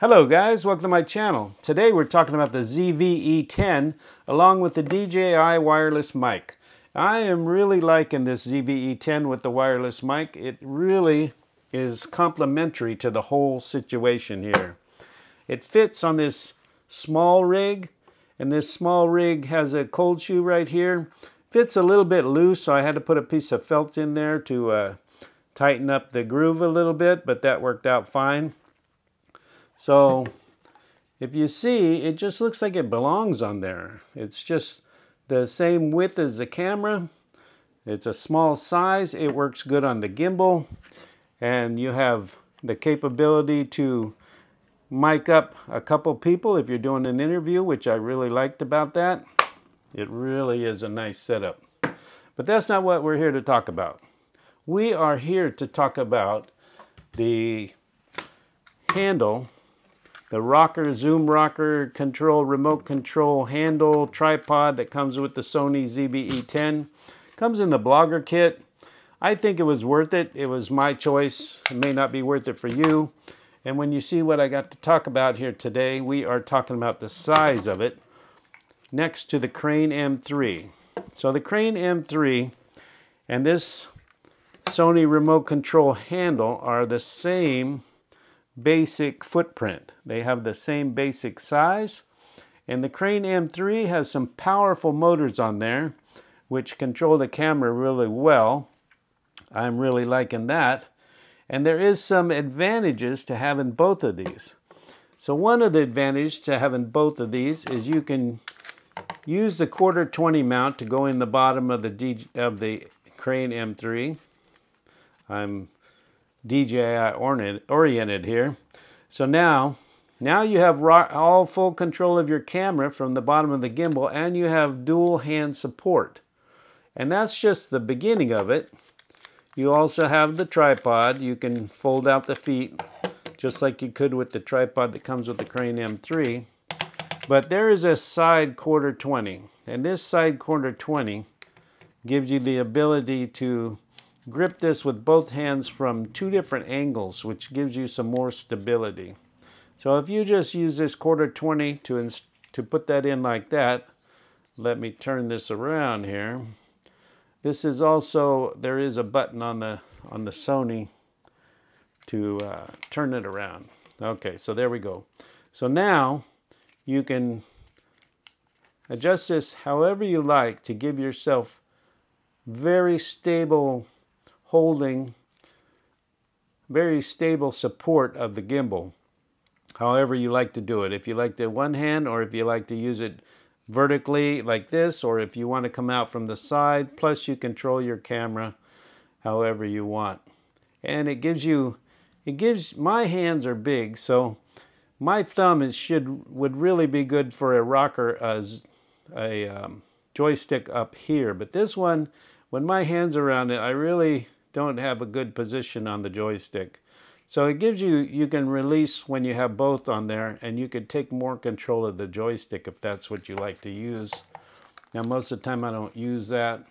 Hello guys, welcome to my channel. Today we're talking about the ZV-E10 along with the DJI wireless mic. I am really liking this ZV-E10 with the wireless mic. It really is complementary to the whole situation here. It fits on this small rig and this small rig has a cold shoe right here. Fits a little bit loose so I had to put a piece of felt in there to uh, tighten up the groove a little bit but that worked out fine. So if you see, it just looks like it belongs on there. It's just the same width as the camera. It's a small size. It works good on the gimbal. And you have the capability to mic up a couple people if you're doing an interview, which I really liked about that. It really is a nice setup. But that's not what we're here to talk about. We are here to talk about the handle the rocker, zoom rocker control, remote control handle, tripod that comes with the Sony ZV-E10. Comes in the blogger kit. I think it was worth it. It was my choice. It may not be worth it for you. And when you see what I got to talk about here today, we are talking about the size of it next to the Crane M3. So the Crane M3 and this Sony remote control handle are the same basic footprint. They have the same basic size. And the Crane M3 has some powerful motors on there which control the camera really well. I'm really liking that. And there is some advantages to having both of these. So one of the advantages to having both of these is you can use the quarter 20 mount to go in the bottom of the of the Crane M3. I'm DJI oriented here. So now, now you have all full control of your camera from the bottom of the gimbal and you have dual hand support. And that's just the beginning of it. You also have the tripod. You can fold out the feet just like you could with the tripod that comes with the Crane M3. But there is a side quarter 20. And this side quarter 20 gives you the ability to Grip this with both hands from two different angles, which gives you some more stability. So if you just use this quarter 20 to, to put that in like that, let me turn this around here. This is also, there is a button on the, on the Sony to uh, turn it around. Okay, so there we go. So now you can adjust this however you like to give yourself very stable holding very stable support of the gimbal however you like to do it. If you like the one hand or if you like to use it vertically like this or if you want to come out from the side plus you control your camera however you want. And it gives you it gives my hands are big so my thumb is should would really be good for a rocker as a um, joystick up here. But this one when my hands around it I really don't have a good position on the joystick. So it gives you, you can release when you have both on there and you could take more control of the joystick if that's what you like to use. Now most of the time I don't use that.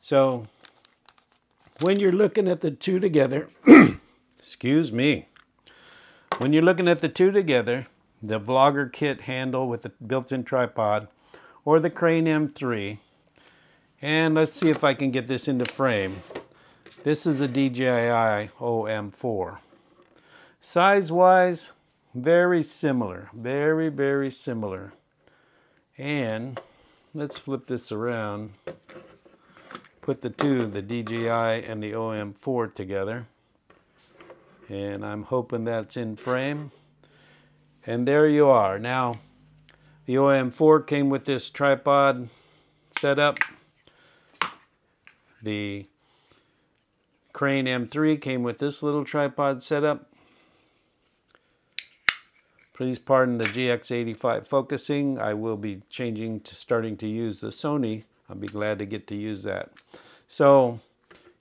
So when you're looking at the two together, excuse me, when you're looking at the two together, the Vlogger kit handle with the built-in tripod or the Crane M3, and let's see if I can get this into frame. This is a DJI OM4. Size-wise, very similar. Very, very similar. And let's flip this around. Put the two, the DJI and the OM4 together. And I'm hoping that's in frame. And there you are. Now, the OM4 came with this tripod setup. The Crane M3 came with this little tripod setup. Please pardon the GX85 focusing. I will be changing to starting to use the Sony. I'll be glad to get to use that. So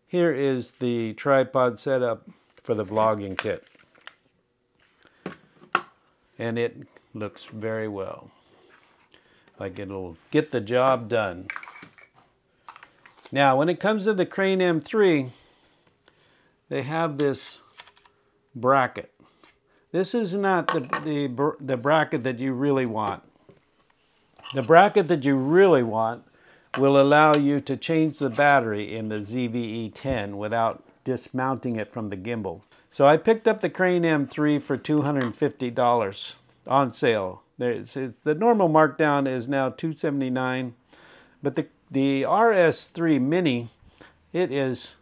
here is the tripod setup for the vlogging kit. And it looks very well. Like it'll get the job done. Now when it comes to the Crane M3, they have this bracket. this is not the, the, the bracket that you really want. The bracket that you really want will allow you to change the battery in the ZVE10 without dismounting it from the gimbal. So I picked up the Crane M3 for $250 on sale. The normal markdown is now 279, but the, the RS3 Mini, it is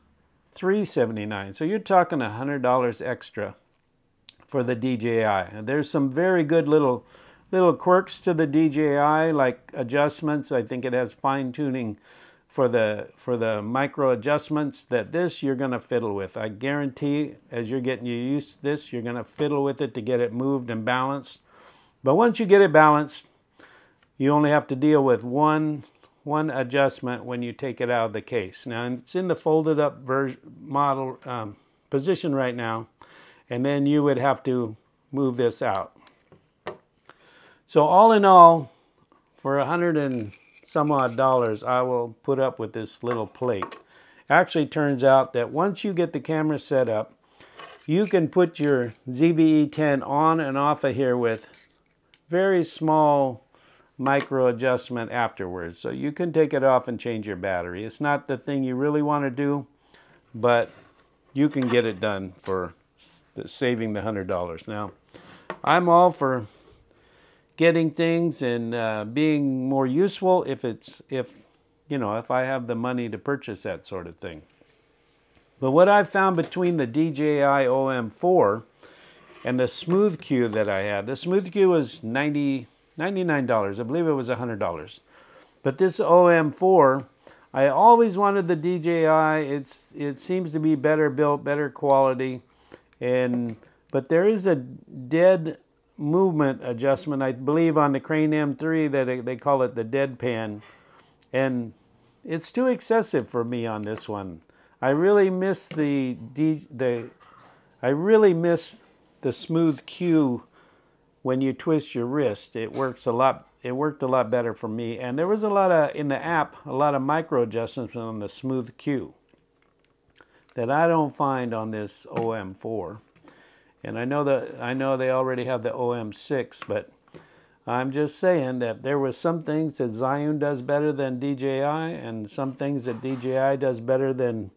379. So you're talking $100 extra for the DJI. There's some very good little little quirks to the DJI, like adjustments. I think it has fine tuning for the for the micro adjustments that this you're going to fiddle with. I guarantee as you're getting used to this, you're going to fiddle with it to get it moved and balanced. But once you get it balanced, you only have to deal with one one adjustment when you take it out of the case. Now it's in the folded up version model um, position right now, and then you would have to move this out. So all in all, for a hundred and some odd dollars, I will put up with this little plate. Actually turns out that once you get the camera set up, you can put your ZVE10 on and off of here with very small micro adjustment afterwards. So you can take it off and change your battery. It's not the thing you really want to do, but you can get it done for saving the $100. Now, I'm all for getting things and uh, being more useful if it's if you know if I have the money to purchase that sort of thing. But what I've found between the DJI OM4 and the Smooth Q that I had, the Smooth Q was 90 $99. I believe it was $100. But this OM4, I always wanted the DJI. It's it seems to be better built, better quality, and but there is a dead movement adjustment, I believe, on the Crane M3 that they call it the deadpan. And it's too excessive for me on this one. I really miss the, the I really miss the smooth Q when you twist your wrist. It works a lot it worked a lot better for me. And there was a lot of in the app, a lot of micro adjustments on the smooth Q that I don't find on this OM4. And I know that I know they already have the OM6, but I'm just saying that there was some things that Zhiyun does better than DJI and some things that DJI does better than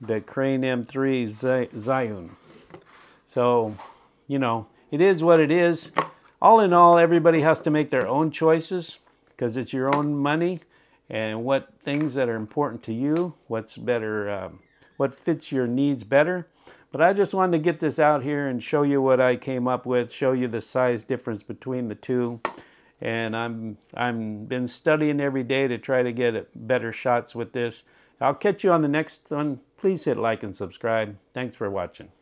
the Crane M3 Zhiyun. So, you know, it is what it is. All in all, everybody has to make their own choices because it's your own money and what things that are important to you, what's better, um, what fits your needs better. But I just wanted to get this out here and show you what I came up with, show you the size difference between the two. And I'm I'm been studying every day to try to get better shots with this. I'll catch you on the next one. Please hit like and subscribe. Thanks for watching.